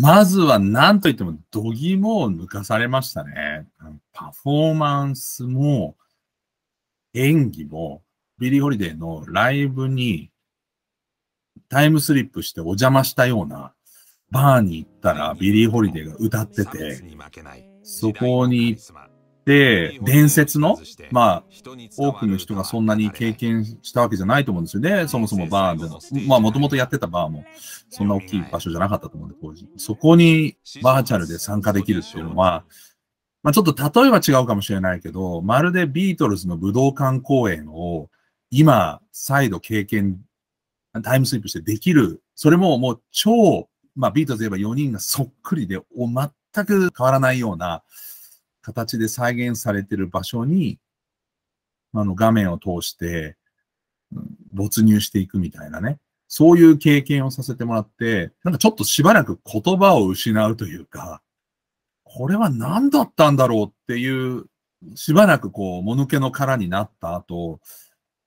まずは何と言っても、度肝を抜かされましたね。パフォーマンスも、演技も、ビリー・ホリデーのライブにタイムスリップしてお邪魔したようなバーに行ったらビリー・ホリデーが歌ってて、そこに行って、伝説の、まあ、多くの人がそんなに経験したわけじゃないと思うんですよね。そもそもバーでの。まあ、もともとやってたバーも、そんな大きい場所じゃなかったと思うんで、当時。そこにバーチャルで参加できるっていうのは、まあ、ちょっと例えば違うかもしれないけど、まるでビートルズの武道館公演を今、再度経験、タイムスリップしてできる。それももう超、まあビートルズ言えば4人がそっくりで、全く変わらないような形で再現されている場所に、あの画面を通して、没入していくみたいなね。そういう経験をさせてもらって、なんかちょっとしばらく言葉を失うというか、これは何だったんだろうっていう、しばらくこう、もぬけの殻になった後、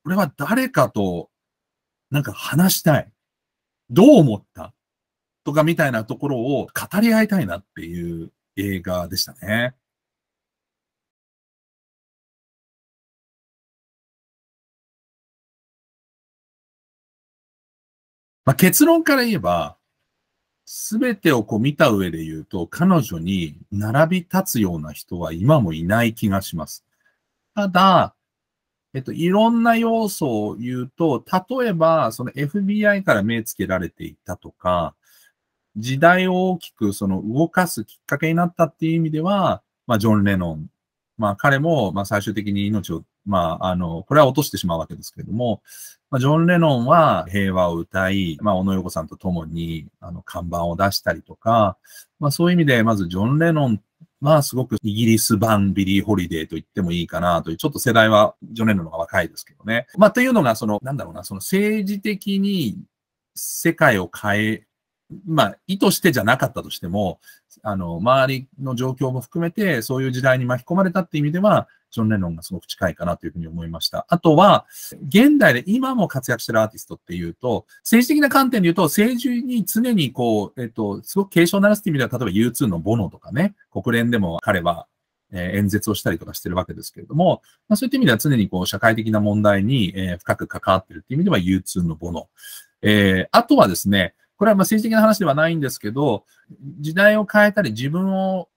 これは誰かとなんか話したい。どう思った？とかみたいなところを語り合いたいなっていう映画でしたね。まあ、結論から言えば、すべてをこう見た上で言うと、彼女に並び立つような人は今もいない気がします。ただ、えっと、いろんな要素を言うと、例えば、その FBI から目つけられていたとか、時代を大きくその動かすきっかけになったっていう意味では、まあ、ジョン・レノン。まあ、彼も、まあ、最終的に命を、まあ、あの、これは落としてしまうわけですけれども、まあ、ジョン・レノンは平和を歌い、まあ、オノ・ヨーコさんと共に、あの、看板を出したりとか、まあ、そういう意味で、まずジョン・レノンまあ、すごくイギリス版ビリー・ホリデーと言ってもいいかなという、ちょっと世代はジョン・レノンの方が若いですけどね。まあ、というのが、その、なんだろうな、その政治的に世界を変え、まあ、意図してじゃなかったとしても、あの、周りの状況も含めて、そういう時代に巻き込まれたっていう意味では、ジョン・レノンがすごく近いかなというふうに思いました。あとは、現代で今も活躍してるアーティストっていうと、政治的な観点で言うと、政治に常にこう、えっと、すごく警鐘を鳴らすっていう意味では、例えば U2 のボノとかね、国連でも彼は、え、演説をしたりとかしてるわけですけれども、まあ、そういった意味では常にこう、社会的な問題に、え、深く関わってるっていう意味では U2 のボノ。えー、あとはですね、これはま政治的な話ではないんですけど、時代を変えたり自分を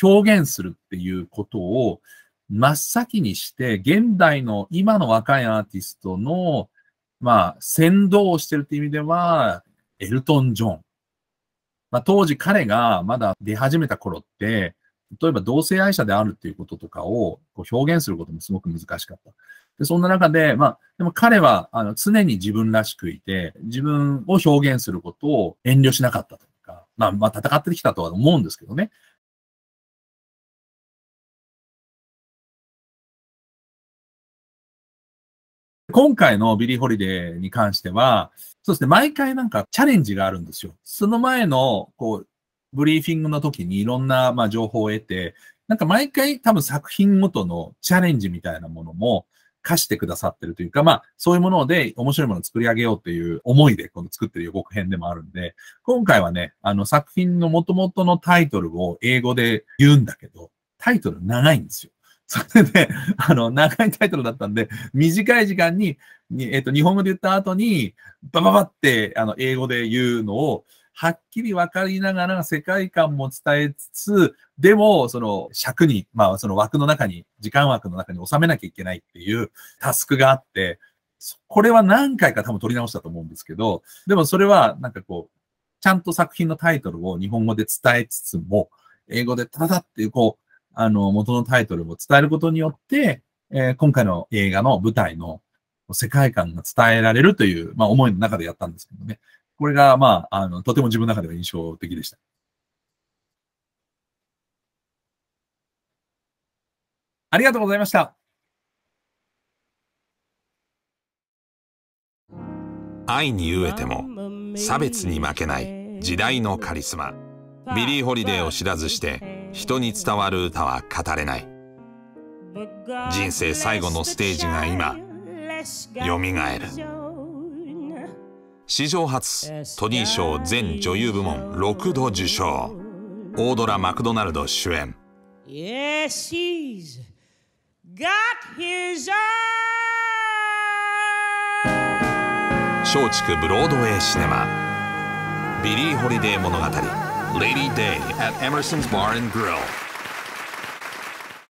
表現するっていうことを、真っ先にして、現代の今の若いアーティストの、まあ、先導をしてるっていう意味では、エルトン・ジョン。まあ、当時彼がまだ出始めた頃って、例えば同性愛者であるっていうこととかをこう表現することもすごく難しかった。でそんな中で、まあ、でも彼はあの常に自分らしくいて、自分を表現することを遠慮しなかったというか、まあ、まあ、戦ってきたとは思うんですけどね。今回のビリー・ホリデーに関しては、そうですね、毎回なんかチャレンジがあるんですよ。その前の、こう、ブリーフィングの時にいろんな、まあ、情報を得て、なんか毎回多分作品ごとのチャレンジみたいなものも課してくださってるというか、まあ、そういうもので面白いものを作り上げようという思いでこの作ってる予告編でもあるんで、今回はね、あの作品の元々のタイトルを英語で言うんだけど、タイトル長いんですよ。それで、あの、長いタイトルだったんで、短い時間に、にえっ、と、日本語で言った後に、バババって、あの、英語で言うのを、はっきり分かりながら世界観も伝えつつ、でも、その尺に、まあ、その枠の中に、時間枠の中に収めなきゃいけないっていうタスクがあって、これは何回か多分取り直したと思うんですけど、でもそれはなんかこう、ちゃんと作品のタイトルを日本語で伝えつつも、英語でただっていうこう、あの、元のタイトルを伝えることによって、えー、今回の映画の舞台の世界観が伝えられるという、まあ、思いの中でやったんですけどね。これが、まあ、あの、とても自分の中では印象的でした。ありがとうございました。愛に飢えても差別に負けない時代のカリスマビリー・ホリデーを知らずして人に伝わる歌は語れない人生最後のステージが今よみがえる史上初トニー賞全女優部門6度受賞。オードラ・マクドナルド主演。Yes, he's got his 松竹ブロードウェイシネマ。ビリー・ホリデー物語 Lady Day at Emerson's Bar and Grill